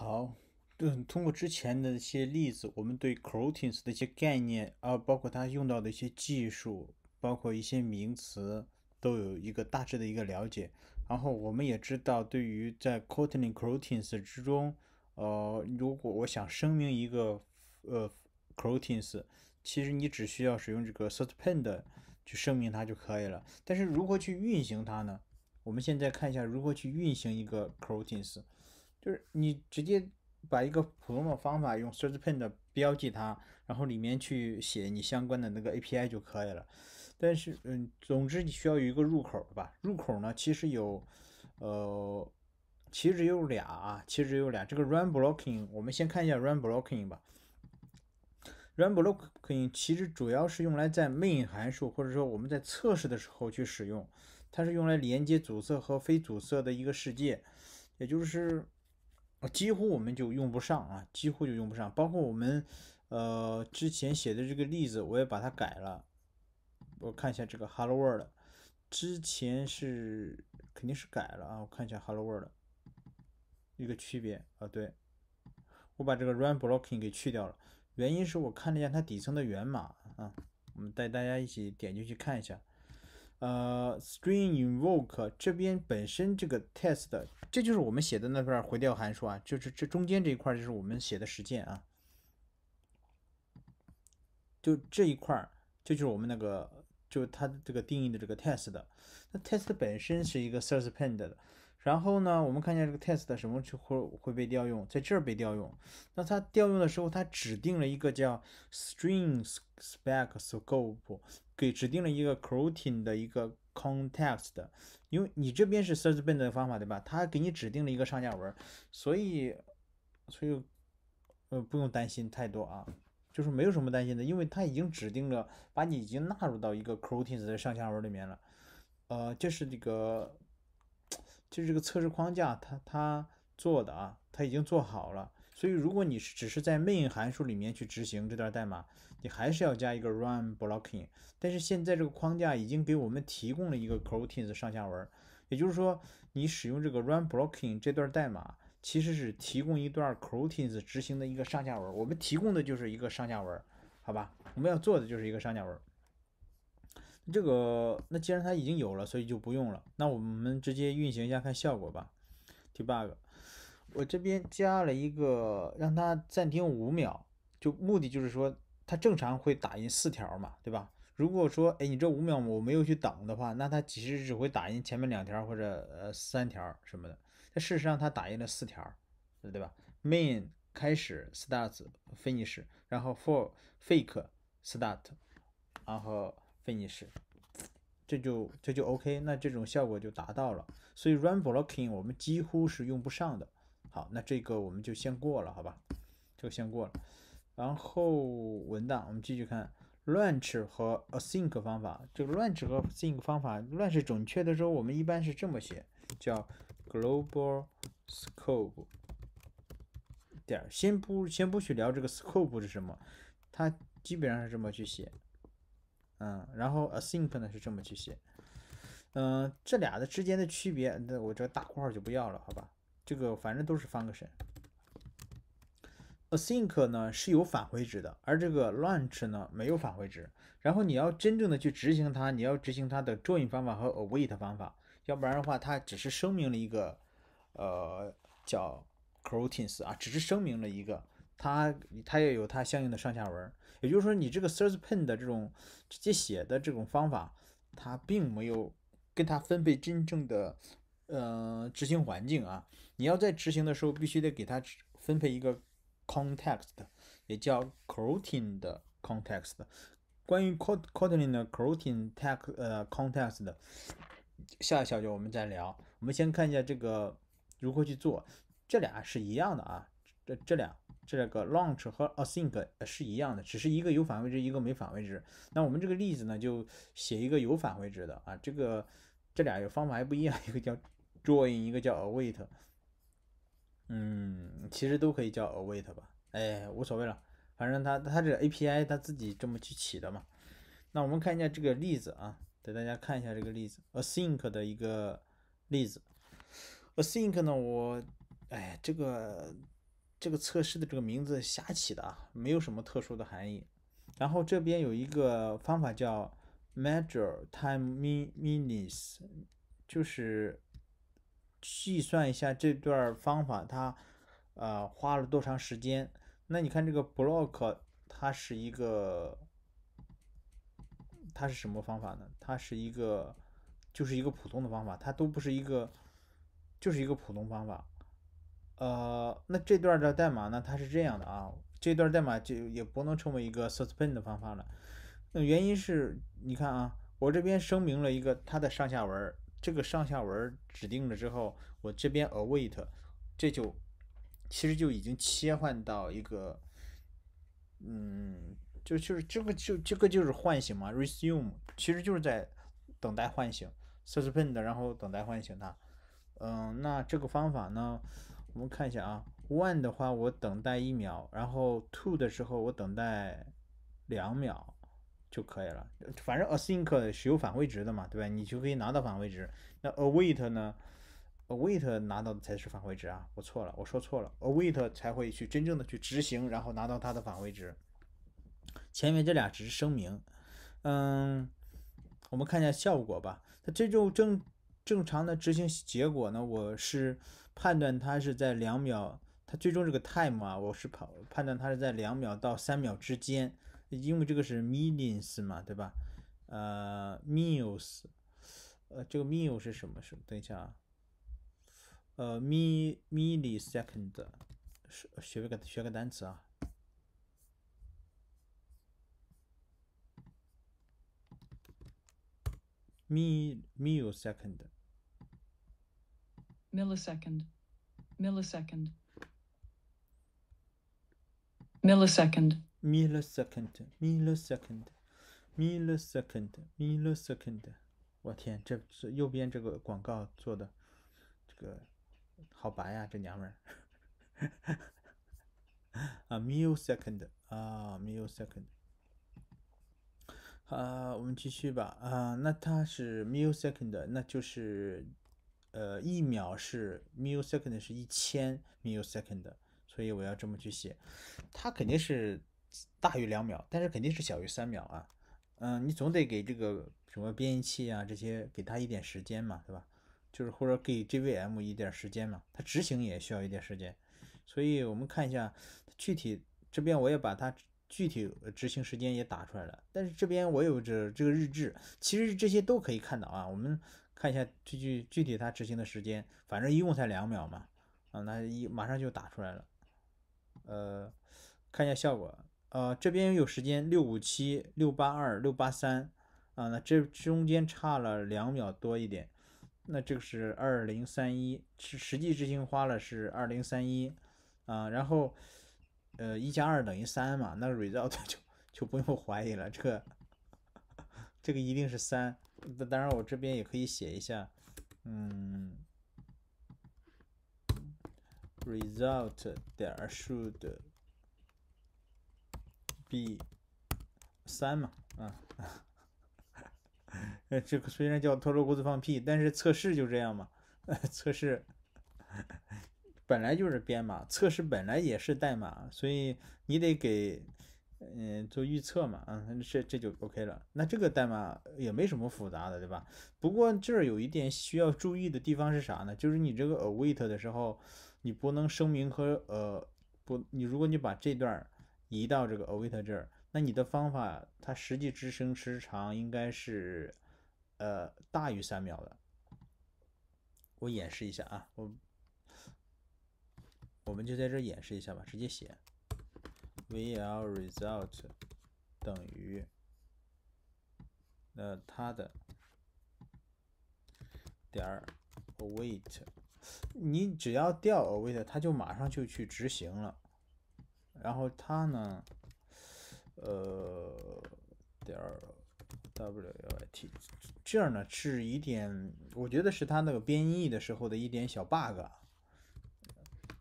好，对，通过之前的一些例子，我们对 coroutines 的一些概念啊，包括它用到的一些技术，包括一些名词，都有一个大致的一个了解。然后我们也知道，对于在 Kotlin coroutines 之中，呃，如果我想声明一个呃 coroutines，其实你只需要使用这个 suspend 去声明它就可以了。但是如何去运行它呢？我们现在看一下如何去运行一个 coroutines。就是你直接把一个普通的方法用 suspend 标记它，然后里面去写你相关的那个 API 就可以了。但是，嗯，总之你需要有一个入口吧？入口呢，其实有，呃，其实有俩啊，其实有俩。这个 run blocking，我们先看一下 run blocking 吧。run blocking 其实主要是用来在 main 函数或者说我们在测试的时候去使用，它是用来连接阻塞和非阻塞的一个世界，也就是。几乎我们就用不上啊，几乎就用不上。包括我们，呃，之前写的这个例子，我也把它改了。我看一下这个 Hello World，之前是肯定是改了啊。我看一下 Hello World 一个区别啊，对，我把这个 Run Blocking 给去掉了，原因是我看了一下它底层的源码啊。我们带大家一起点进去看一下。呃，string invoke 这边本身这个 test，这就是我们写的那段回调函数啊，就是这中间这一块就是我们写的实践啊，就这一块这就是我们那个，就它这个定义的这个 test 的，那 test 本身是一个 suspend 的。然后呢，我们看一下这个 test 什么时候会被调用，在这儿被调用。那它调用的时候，它指定了一个叫 string spec scope，给指定了一个 coroutine 的一个 context。因为你这边是 suspend 的方法，对吧？它给你指定了一个上下文，所以，所以，呃，不用担心太多啊，就是没有什么担心的，因为它已经指定了，把你已经纳入到一个 coroutines 的上下文里面了。呃，这是这个。就是这个测试框架，它它做的啊，它已经做好了。所以如果你是只是在 main 函数里面去执行这段代码，你还是要加一个 run blocking。但是现在这个框架已经给我们提供了一个 coroutines 上下文，也就是说，你使用这个 run blocking 这段代码，其实是提供一段 coroutines 执行的一个上下文。我们提供的就是一个上下文，好吧？我们要做的就是一个上下文。这个那既然它已经有了，所以就不用了。那我们直接运行一下看效果吧。debug，我这边加了一个让它暂停五秒，就目的就是说它正常会打印四条嘛，对吧？如果说哎你这五秒我没有去等的话，那它其实只会打印前面两条或者呃三条什么的。但事实上它打印了四条，对吧？main 开始 start finish，然后 for fake start，然后。finish，这就这就 OK，那这种效果就达到了。所以 run blocking 我们几乎是用不上的。好，那这个我们就先过了，好吧？这个先过了。然后文档我们继续看 launch 和 async 方法。这个 launch 和 async 方法，launch 准确的时候我们一般是这么写，叫 global scope 点。先不先不去聊这个 scope 是什么，它基本上是这么去写。嗯，然后 async 呢是这么去写，嗯，这俩的之间的区别，那我这大括号就不要了，好吧？这个反正都是 function。async 呢是有返回值的，而这个 launch 呢没有返回值。然后你要真正的去执行它，你要执行它的 join 方法和 await 方法，要不然的话，它只是声明了一个，呃，叫 coroutines 啊，只是声明了一个。它它也有它相应的上下文，也就是说，你这个 suspend 的这种直接写的这种方法，它并没有跟它分配真正的呃执行环境啊。你要在执行的时候，必须得给它分配一个 context，也叫 c o r o t i n e 的 context。关于 Kotlin 的 c o r o t i n e tag 呃 context 下一小节我们再聊。我们先看一下这个如何去做，这俩是一样的啊，这这俩。这个 launch 和 async 是一样的，只是一个有返回值，一个没返回值。那我们这个例子呢，就写一个有返回值的啊。这个这俩有方法还不一样，一个叫 join，一个叫 await。嗯，其实都可以叫 await 吧，哎，无所谓了，反正它它这个 API 它自己这么去起的嘛。那我们看一下这个例子啊，给大家看一下这个例子 async 的一个例子。async 呢，我哎这个。这个测试的这个名字瞎起的啊，没有什么特殊的含义。然后这边有一个方法叫 measure time minutes，就是计算一下这段方法它呃花了多长时间。那你看这个 block 它是一个，它是什么方法呢？它是一个就是一个普通的方法，它都不是一个，就是一个普通方法。呃，那这段的代码呢？它是这样的啊。这段代码就也不能称为一个 suspend 的方法了，那原因是，你看啊，我这边声明了一个它的上下文，这个上下文指定了之后，我这边 await，这就其实就已经切换到一个，嗯，就就是这个就这个就是唤醒嘛，resume，其实就是在等待唤醒 suspend，然后等待唤醒它，嗯，那这个方法呢，我们看一下啊。one 的话，我等待一秒，然后 two 的时候我等待两秒就可以了。反正 async 是有返回值的嘛，对吧？你就可以拿到返回值。那 await 呢？await 拿到的才是返回值啊！我错了，我说错了，await 才会去真正的去执行，然后拿到它的返回值。前面这俩只是声明。嗯，我们看一下效果吧。它这种正正常的执行结果呢，我是判断它是在两秒，它最终这个 time 啊，我是判判断它是在两秒到三秒之间，因为这个是 millions 嘛，对吧？呃，mills，呃，这个 mill 是什么？是等一下啊，呃，mi millisecond，学学个学个单词啊。m i l l s e c o n d，millisecond, millisecond, millisecond, millisecond, millisecond, millisecond, millisecond 我天，这右边这个广告做的，这个好白呀，这娘们儿啊，millisecond 啊，millisecond 啊，我们继续吧啊，那它是 millisecond，那就是呃一秒是 millisecond 是一千 millisecond。所以我要这么去写，它肯定是大于两秒，但是肯定是小于三秒啊。嗯，你总得给这个什么编译器啊这些给它一点时间嘛，对吧？就是或者给 JVM 一点时间嘛，它执行也需要一点时间。所以我们看一下具体这边我也把它具体执行时间也打出来了，但是这边我有这这个日志，其实这些都可以看到啊。我们看一下具具具体它执行的时间，反正一共才两秒嘛，啊，那一马上就打出来了。呃，看一下效果。呃，这边有时间六五七六八二六八三啊，那这中间差了两秒多一点。那这个是二零三一，是实际执行花了是二零三一啊。然后呃，一加二等于三嘛，那 result 就就不用怀疑了，这个这个一定是三。当然我这边也可以写一下，嗯。result 点 should be 三嘛，啊，呃，这个虽然叫脱落钩子放屁，但是测试就这样嘛，测试本来就是编码，测试本来也是代码，所以你得给嗯做预测嘛，嗯，这这就 OK 了。那这个代码也没什么复杂的，对吧？不过这儿有一点需要注意的地方是啥呢？就是你这个 await 的时候。你不能声明和呃不，你如果你把这段移到这个 await 这儿，那你的方法它实际执行时长应该是呃大于三秒的。我演示一下啊，我我们就在这演示一下吧，直接写 vl result 等于呃它的点儿 await。你只要调 await，它就马上就去执行了。然后它呢，呃，点儿 wait，这样呢是一点，我觉得是它那个编译的时候的一点小 bug。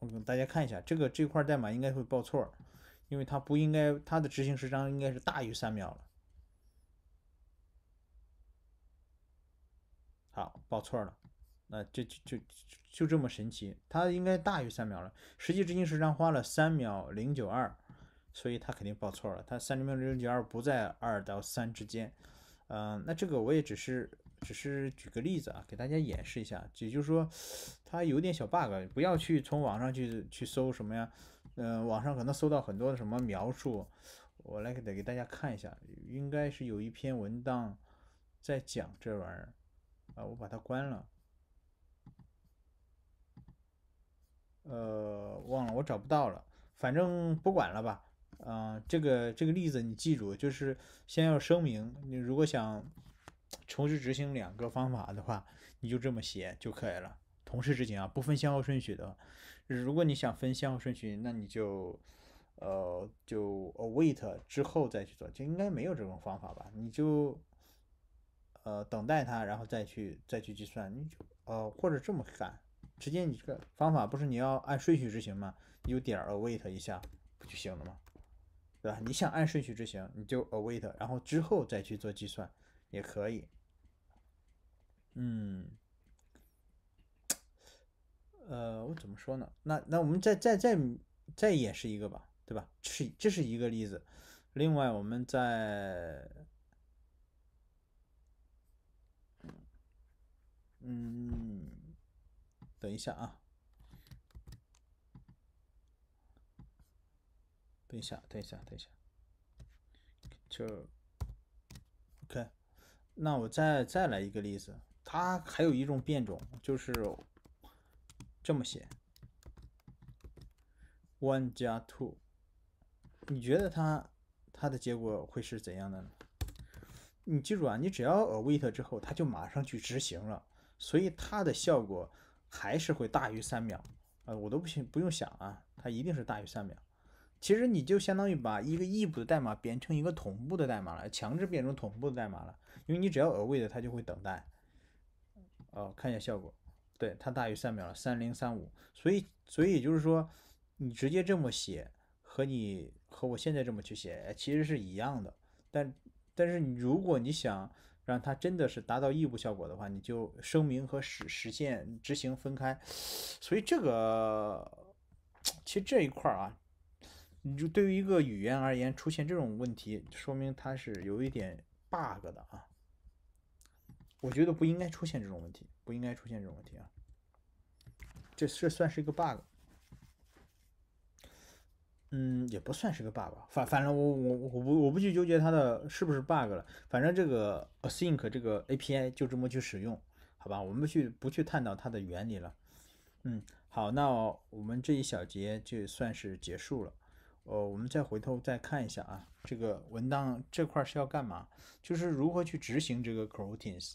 我给大家看一下，这个这块代码应该会报错，因为它不应该，它的执行时长应该是大于三秒了。好，报错了。那这就就就这么神奇，它应该大于三秒了，实际执行时长花了三秒零九二，所以它肯定报错了，它三秒零九二不在二到三之间。嗯，那这个我也只是只是举个例子啊，给大家演示一下，也就是说它有点小 bug，不要去从网上去去搜什么呀，嗯，网上可能搜到很多的什么描述，我来给给大家看一下，应该是有一篇文档在讲这玩意儿啊，我把它关了。呃，忘了，我找不到了。反正不管了吧。嗯，这个这个例子你记住，就是先要声明，你如果想同时执行两个方法的话，你就这么写就可以了。同时执行啊，不分先后顺序的。如果你想分先后顺序，那你就呃就 await 之后再去做，就应该没有这种方法吧？你就呃等待它，然后再去再去计算，你就呃或者这么干。直接你这个方法不是你要按顺序执行吗？你就点 await 一下不就行了吗？对吧？你想按顺序执行，你就 await，然后之后再去做计算也可以。嗯，呃，我怎么说呢？那那我们再再再再演示一个吧，对吧？是这是一个例子。另外，我们再嗯。等一下啊，等一下，等一下，等一下，就 OK。那我再再来一个例子，它还有一种变种，就是这么写：one 加 two。你觉得它它的结果会是怎样的呢？你记住啊，你只要 await 之后，它就马上去执行了，所以它的效果。还是会大于三秒，呃，我都不行，不用想啊，它一定是大于三秒。其实你就相当于把一个异步的代码变成一个同步的代码了，强制变成同步的代码了，因为你只要 await 它就会等待。哦，看一下效果，对，它大于三秒了，三零三五。所以，所以就是说，你直接这么写和你和我现在这么去写其实是一样的。但，但是你如果你想。让它真的是达到异步效果的话，你就声明和实实现执行分开。所以这个其实这一块儿啊，你就对于一个语言而言出现这种问题，说明它是有一点 bug 的啊。我觉得不应该出现这种问题，不应该出现这种问题啊。这这算是一个 bug。嗯，也不算是个 bug，反反正我我我不我不去纠结它的是不是 bug 了，反正这个 async 这个 API 就这么去使用，好吧，我们不去不去探讨它的原理了。嗯，好，那我们这一小节就算是结束了。呃，我们再回头再看一下啊，这个文档这块是要干嘛？就是如何去执行这个 coroutines。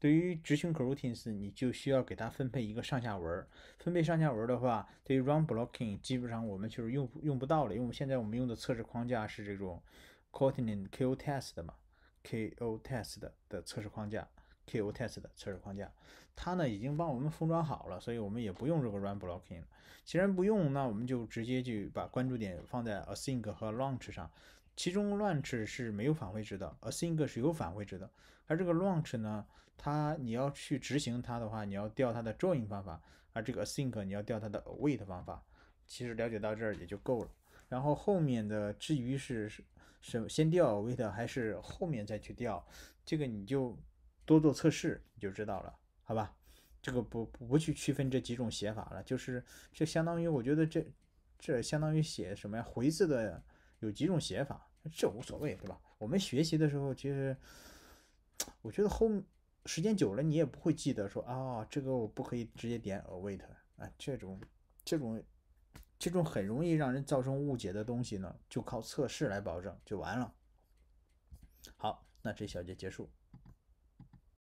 对于执行 coroutines，你就需要给它分配一个上下文。分配上下文的话，对于 run blocking，基本上我们就是用用不到了，因为现在我们用的测试框架是这种 Kotlin Ko Test 的嘛，Ko Test 的测试框架，Ko Test 的测试框架，它呢已经帮我们封装好了，所以我们也不用这个 run blocking 了。既然不用，那我们就直接就把关注点放在 async 和 launch 上。其中 launch 是没有返回值的，async 是有返回值的，而这个 launch 呢？它你要去执行它的话，你要调它的 join 方法，而这个 async 你要调它的 await 方法。其实了解到这儿也就够了。然后后面的至于是是先调 await 还是后面再去调，这个你就多做测试你就知道了，好吧？这个不不去区分这几种写法了，就是这相当于我觉得这这相当于写什么呀？回字的有几种写法，这无所谓，对吧？我们学习的时候其实我觉得后。时间久了，你也不会记得说啊，这个我不可以直接点 await 啊，这种这种这种很容易让人造成误解的东西呢，就靠测试来保证就完了。好，那这小节结束。